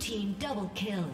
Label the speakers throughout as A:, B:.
A: team double kill.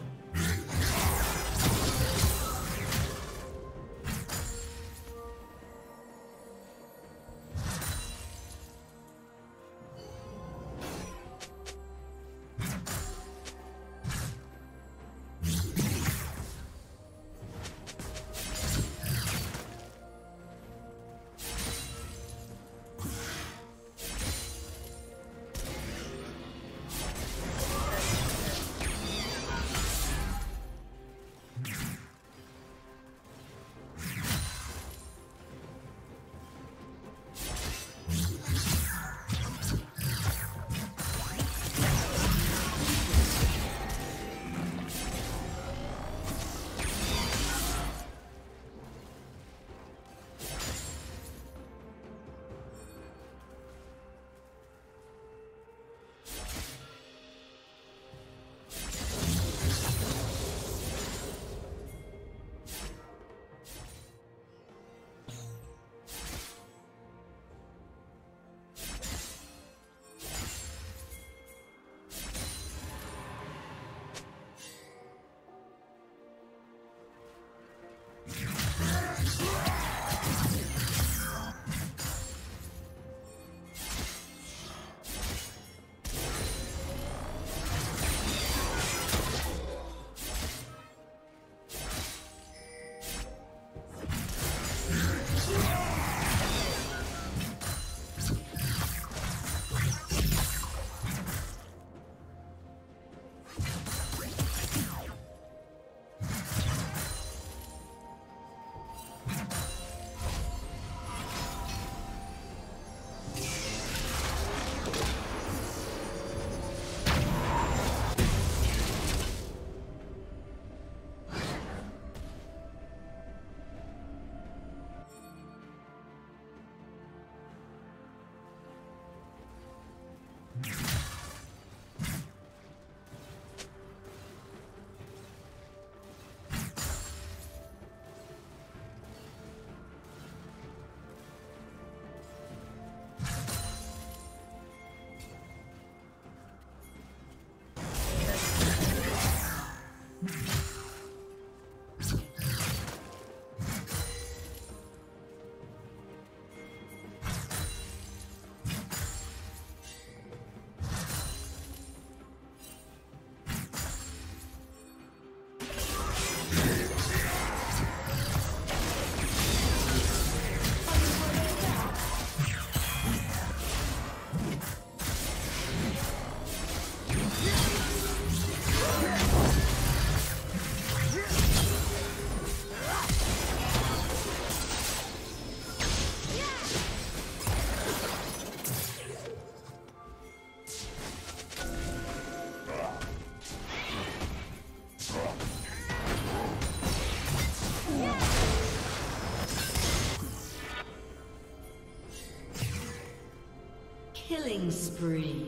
A: Killing spree.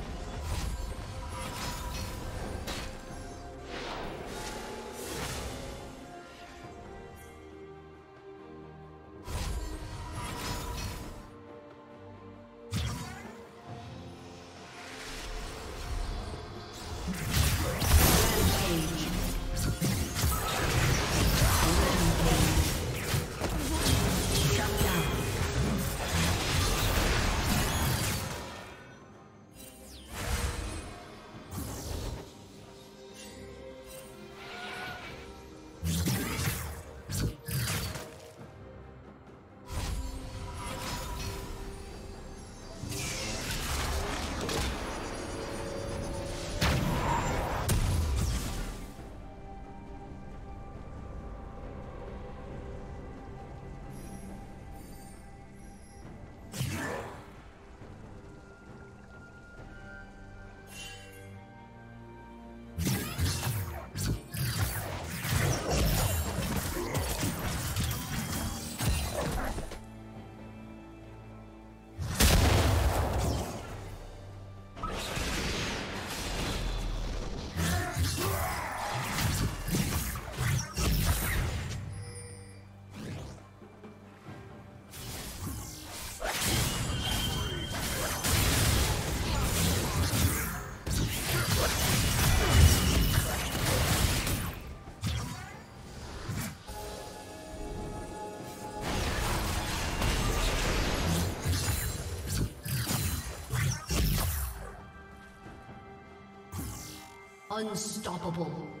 A: Unstoppable.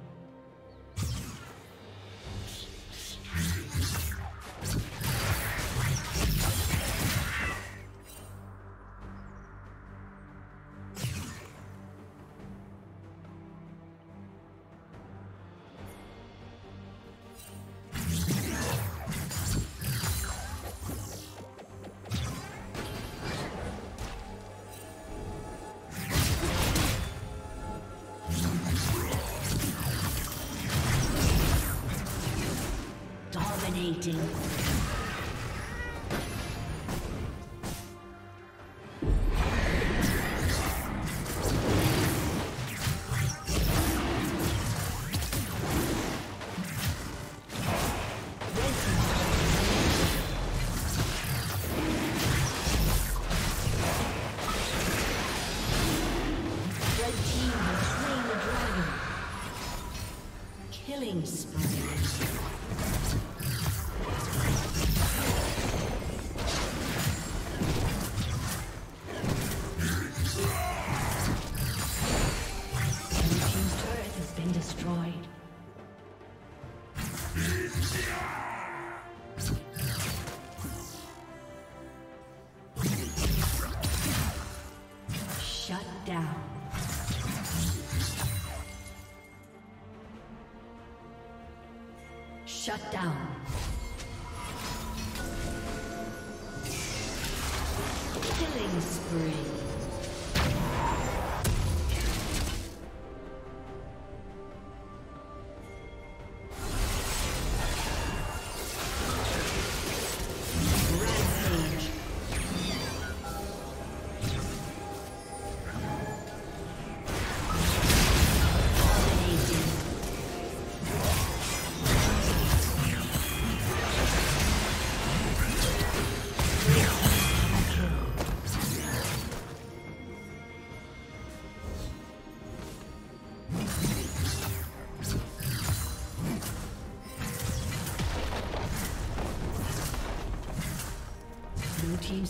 A: Shut down.